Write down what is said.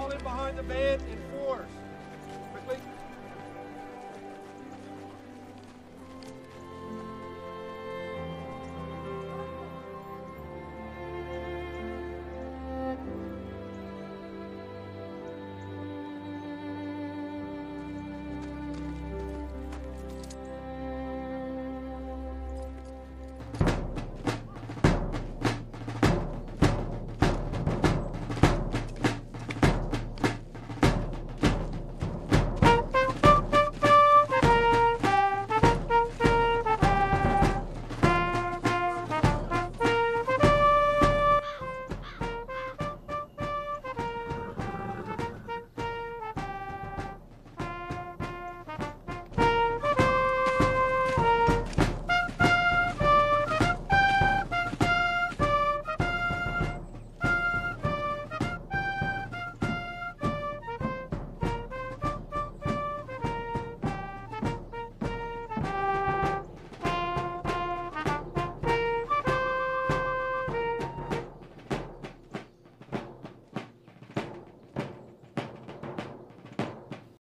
Hold in behind the band in force.